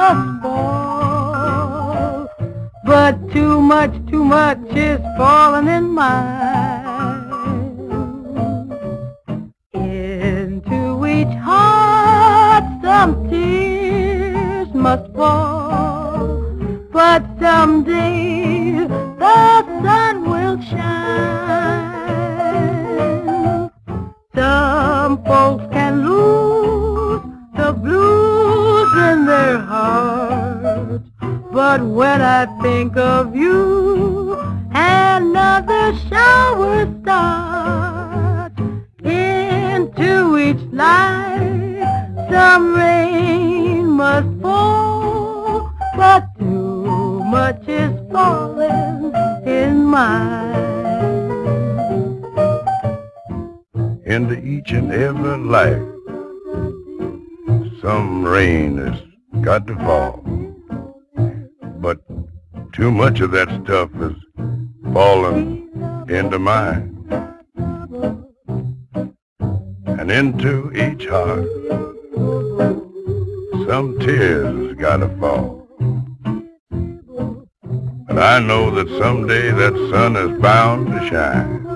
must fall. But too much, too much is falling in mine. Into each heart some tears must fall. But someday the sun will shine. Some folks but when I think of you, another shower starts into each life. Some rain must fall, but too much is falling in mine. Into each and every life, some rain has got to fall. But too much of that stuff has fallen into mine. And into each heart, some tears got to fall. But I know that someday that sun is bound to shine.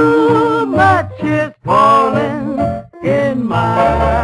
too much is falling in my